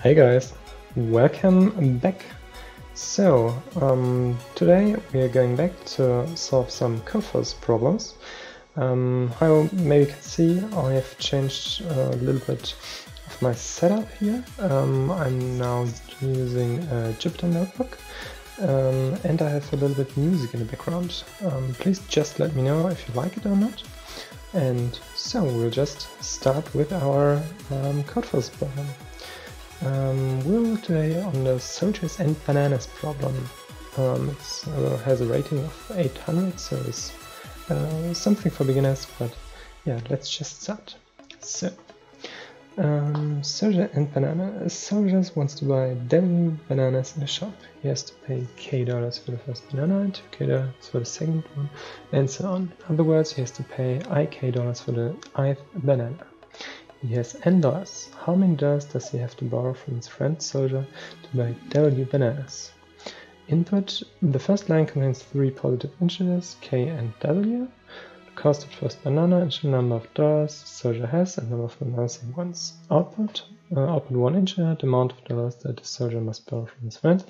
Hey guys, welcome back. So, um, today we are going back to solve some Codeforce problems. Um, how maybe you can see, I have changed a little bit of my setup here. Um, I'm now using a Jupyter Notebook um, and I have a little bit of music in the background. Um, please just let me know if you like it or not. And so we'll just start with our um, problem. Um, we'll today on the soldiers and bananas problem. Um, it uh, has a rating of 800, so it's uh, something for beginners, but yeah, let's just start. So, um, Soldier and Banana. Soldiers wants to buy W bananas in the shop. He has to pay K dollars for the first banana and 2K dollars for the second one, and so on. In other words, he has to pay IK dollars for the ith banana. He has N dollars. How many dollars does he have to borrow from his friend soldier to buy W bananas? Input. The first line contains three positive integers, K and W. The cost of first banana and the number of dollars soldier has and number of bananas he wants. Output. Uh, output one integer, the amount of dollars that the soldier must borrow from his friend.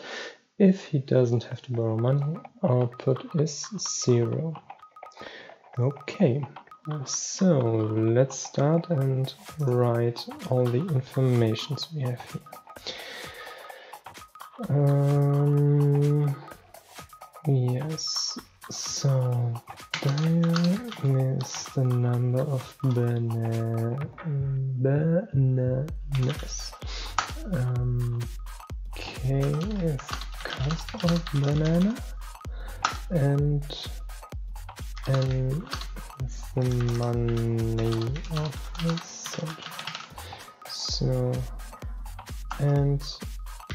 If he doesn't have to borrow money, output is zero. Okay. So let's start and write all the informations we have here. Um, yes, so there is the number of bananas. Um, K is cost of banana and and the money of the soldier. So, and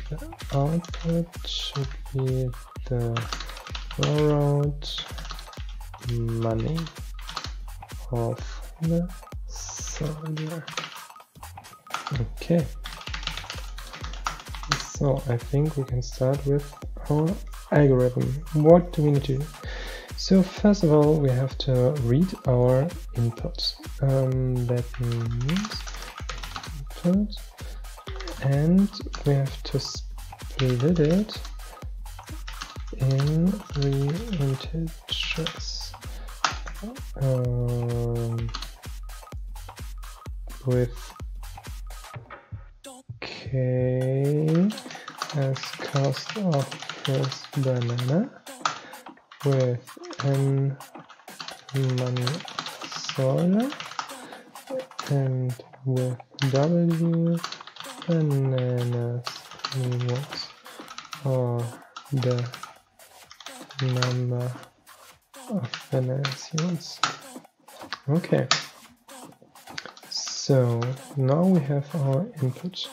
the output should be the borrowed money of the soldier. Okay. So I think we can start with our algorithm. What do we need to do? So first of all, we have to read our input. Um, that means input, and we have to split it in three integers. Um, with k as cost of first banana with n money and with w bananas what are the number of bananas. Okay, so now we have our input.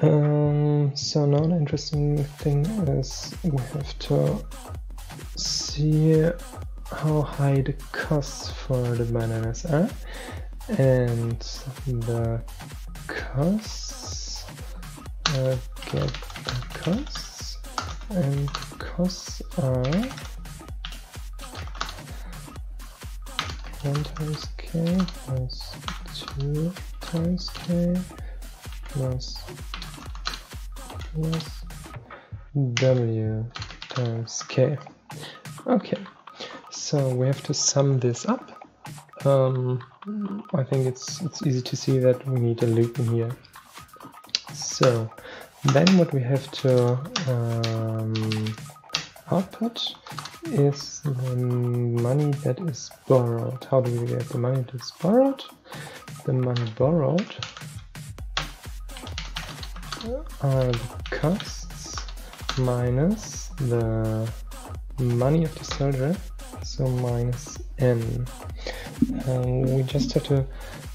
Um, so now the interesting thing is we have to see how high the costs for the bananas are. And the costs uh, get the costs and costs are 1 times k plus 2 times k plus plus w times k. Okay, so we have to sum this up. Um, I think it's it's easy to see that we need a loop in here. So then what we have to um, output is the money that is borrowed. How do we get the money that is borrowed? The money borrowed are the costs minus the money of the soldier, so minus n. Um, we just have to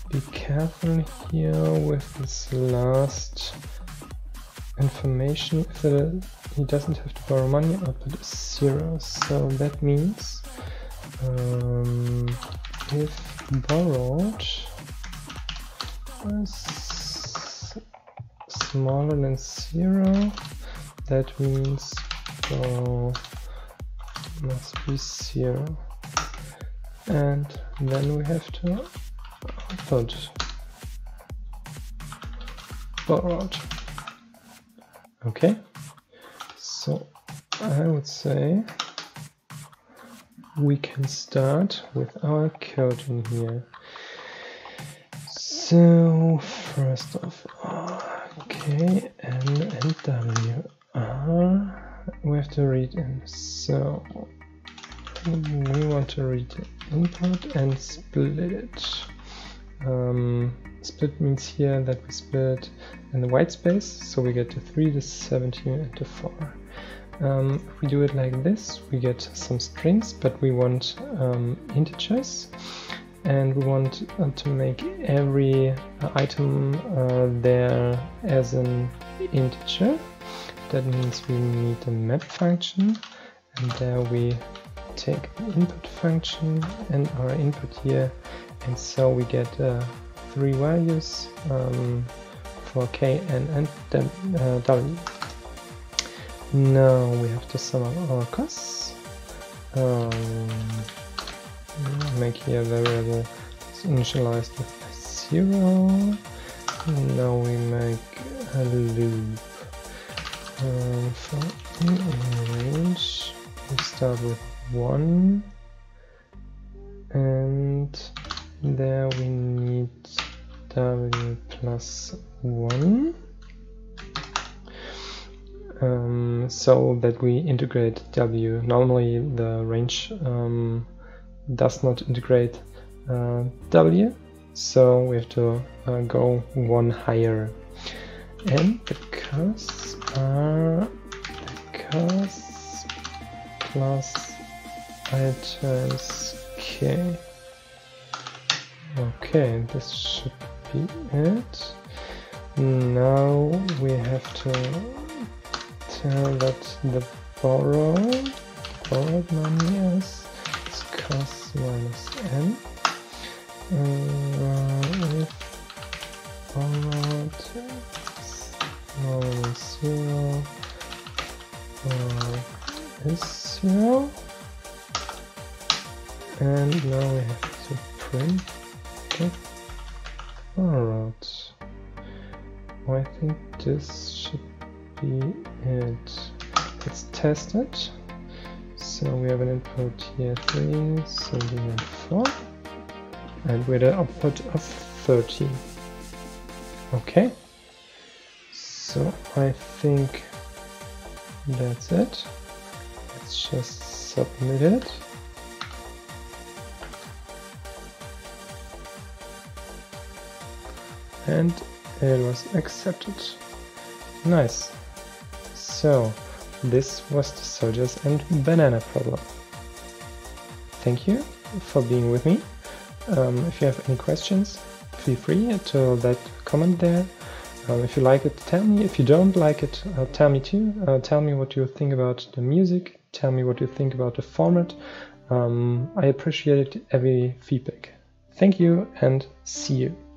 be careful here with this last information. If he doesn't have to borrow money, output is zero. So that means um, if borrowed is smaller than zero, that means so must be zero and then we have to put borrowed Okay, so I would say we can start with our code in here. So first of all, okay, N and W. Uh, we have to read in. So we want to read the input and split it. Um, split means here that we split in the white space, so we get to 3, to 17, and to 4. Um, if we do it like this, we get some strings, but we want um, integers, and we want uh, to make every uh, item uh, there as an integer. That means we need a map function, and there we take input function and our input here, and so we get uh, three values um, for k, and uh, w. Now we have to sum up our costs. Um, make here a variable initialized with zero. Now we make a loop. Range, we start with one, and there we need w plus 1 um, so that we integrate w. Normally the range um, does not integrate uh, w, so we have to uh, go one higher. And the costs are the plus items k. Okay, this should be it. Now we have to tell that the borrow borrowed money is cost minus. Uh, Alright. I think this should be it. Let's test it. So we have an input here 3, 17 and 4. And we with an output of 13. Okay. So I think that's it. Let's just submit it. And it was accepted. Nice. So, this was the soldiers and banana problem. Thank you for being with me. Um, if you have any questions, feel free to a comment there. Um, if you like it, tell me. If you don't like it, uh, tell me too. Uh, tell me what you think about the music. Tell me what you think about the format. Um, I appreciate every feedback. Thank you and see you.